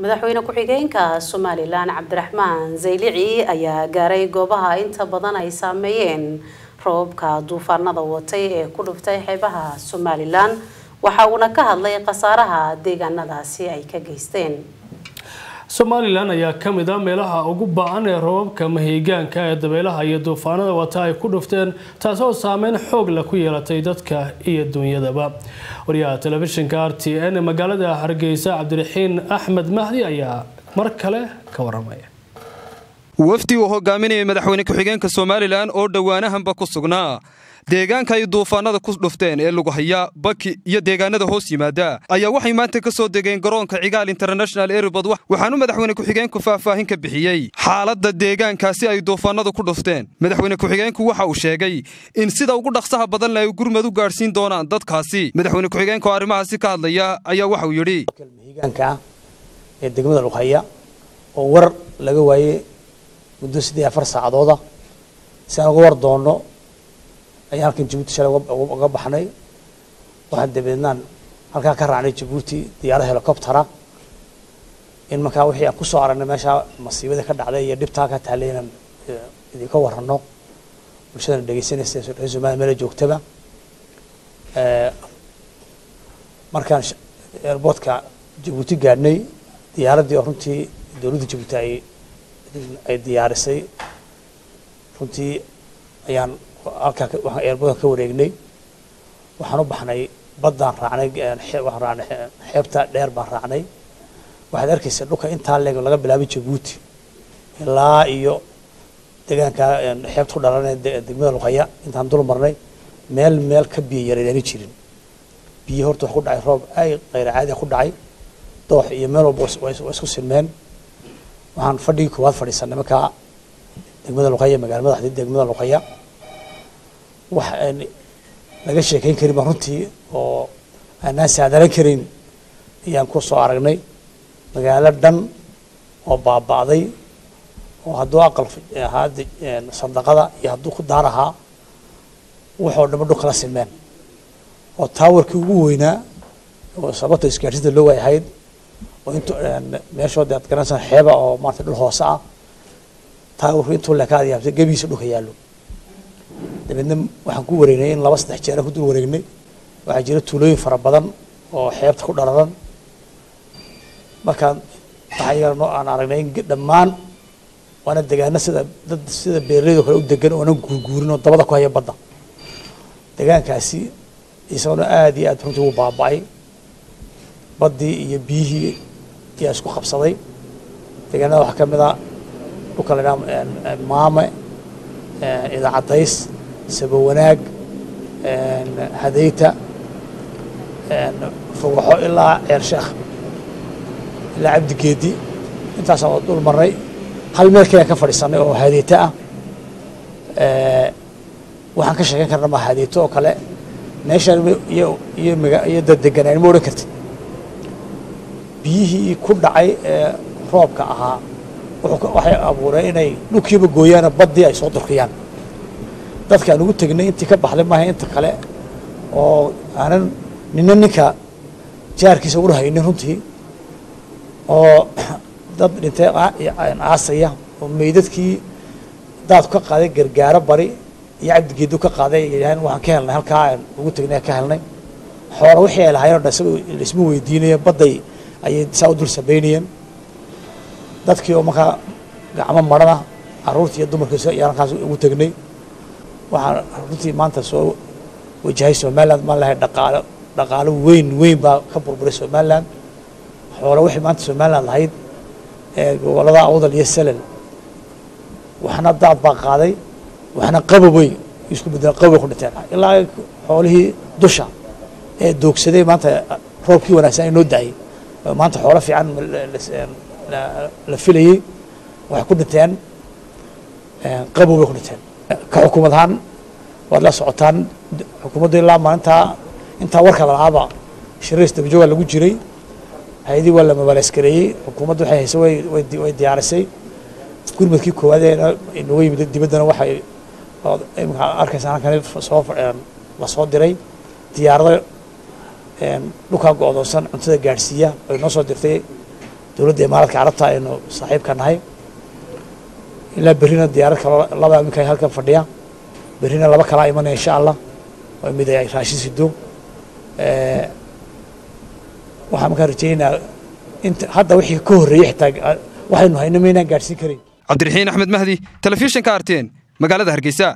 madaxweyne ku-xigeenka somalilan cabdiraxmaan zaylici ayaa gaaray goobaha inta badan ay saameeyeen roobabka duufaanada watay ee ku dhuftay xeebaha somalilan waxa uuna ka hadlay khasaaraha deegaanadaasi ay ka geysteen somalilan ayaa ka mid a meelaha ugu ba'an ee roobabka mahiigaanka ee dabeelaha iyo duufaanada wata ay ku dhufteen taasoo saameyn xoog leh ku yeelatay dadka iyo duunyadaba. Wariyaha telefishinka r t n magaalada hargeysa cabdiraxiin axmed mahdi ayaa mar kale ka waramaya. Wafdi uu hogaaminayay madaxweyne ku-xigeenka somalilan oo dhowaanahanba ku sugnaa deegaanka ay duufaanada ku dhufteen ee lughaya baki iyo deegaanada hoos yimaada. Ayaa waxay maanta ka soo degeen garoonka cigaal international airport waxaanu madaxweyne ku-xigeenku faahfaahin ka bixiyey xaaladda deegaankaasi ay duufaanadu ku dhufteen. Madaxweyne ku-xigeenku waxa uu sheegay in sida ugu dhaqsaha badan le ay gurmad u gaadhsiin doonaan dadkaasi. Madaxweyne ku-xigeenka oo arrimahaasi ka hadlaya ayaa waxa uu yidhi. Ah ee degmada lughaya oo war laga waayey muddo siddeed afar saacadooda si aan uga war doonno ayaan halkan jabuuti shalay uga baxnay. Waxaan dabeednaan halkaa ka raacnay jabuuti diyaarad helicoptera. In markaa wixii aan ku soo aragnay meeshaa masiibada ka dhacday iyo dhibtaa ka taallay inaan idinka warranno bulshadana dhegeysanaysa reer somaliya meela joogtaba. Markaan airboortka jabuuti gaadhnay diyaaraddii oo runtii dowladda jabuuti ay ay diyaarisay runtii ayaan halkaa waxaan airboortka ka wareegnay. Waxaan u baxnay baddaan raacnay xeebta dheer baan raacnay. Waxaad arkaysaa dhulka intaa leeg laga bilaabay jabuuti ilaa iyo deegaanka xeebta ku dhalanay degmada luqaya intaan dul marnay meel meel ka biyo yareedaani jirin. Biyo horta wax ku dhacay roob ay qayr caadi ku dhacay. Doox iyo meel walba waa isku silmeen waxaan fadhigii koowaad fadhiisanay markaa degmada luqaya magaala madaxdii degmada luqaya wax aan laga sheekayn karin ba runtii oo aanaan saadalan karin ayaan ku soo aragnay. Magaalo dhan oo baaba'day oo hadduu aqal ahaa sandaqada iyo hadduu ku daar ahaa waxoo dhanba dhul kala silmeen oo taawarkii ugu weynaa oo sababta isgaadhsinta loo waay ahayd oo intu meeshood aad garanaysaa xeeba oo maarata dhul hoose ah taawarku intuu lekaad yaabsa gebigiisa dhulka yaallo dabeedna waxaan ku wareegnay in laba saddex jeer aan ku dul wareegnay. Waxaa jira tuulooyin fara badan oo xeebta ku dhalaran markaan waxaa iyagana aan aragnay in dhammaan waana degaano sida dad sida beeraleydo kale u degan oonan guurguurin oo dabada ku haya badda. Degaankaasi isaguna aada iyo aad runtii u baaba'ay. Baddii iyo biyihii ayaa isku qabsaday. Deegaanada waxaa ka mid a dhulka la idhaha maame idaacadays sabo wanaag hadayta fogaxo ilaa ceer sheekh ilaa cabdigeedi intaasaan dul marnay hal meel kayaan ka fadhiisanay oo hadeyta ah waxaan ka sheekan karna ma hadeyto oo kale meeshaan iyo iyo maga iyo dad deganaan ma odhan kartid biyihii ku dhacay roobka ahaa waxay abuureen inay dhulkiiba gooyaano baddii ay soo durkiyaan dadka aan ugu tegnay intii ka baxday maaha inta kale oo aanan nina ninka jaarkiisa haynin runtii oo dad dhintay aasaya oo meydadkii daadku ka qaaday gargaaro bari iyo cabdigeedu ka qaaday yidhaaheen waxaan ka helnay halkaa aan ugu tegnay ka helnay. Xoolo wixii ay lahaayeen o dhan isma weydiinaya badday ayay saa u dul sabaynayeen dadkii oo markaa gacmo marana caruurtii iyo dumarkiisa ayaan halkaas ugu tegnay. Waxaan runtii maanta soo wajahay somaliland maan lahay dhaqaalo dhaqaalo weyn weyn baa ka burburay somaliland. Xoolo waxay maanta somaliland lahayd ee gobollada awdal iyo selel. Waxna daad baa qaaday waxna qabowey isku bedela qabow ku dhinteen ilaa xoolihii dusha ee doogsaday maanta roobkii wanaagsan ay noo da'ay maanta xoolo fiican la filayey waxay ku dhinteen qabow bay ku dhinteen ka xukuumad ahaan waad la socotaan xukuumaddu ilaa maalintaa intaa warka lalaaba shirays dabajooga lagu jiray hay'adii waa la mabaaleyskareeyey xukuumaddu waxay hayse way diyaarisay. Gurmadkii koowaad ee inooga yimid dibaddana waxay imika arkaysaa halkan soo la soo diray diyaarado dhulkaa go-doonsan cuntada gaadhsiiya ay noo soo dirtay dowladda imaaraadka carabta aynu saaxiibka nahay. Ilaa berrina diyaarad laba iminka halkan fadhiya. Berrina laba kalaa imanaya insha allah. Oo mid ay raashin sido waxaan markaa rajaynayaa inta hadda wixii ka horreeyey xitaa waxaynu hayno maynaan gaadhsiin karayn cabdiraxiin axmed mahdi telefishinka arteen magaalada hargeysa